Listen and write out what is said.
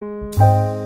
Música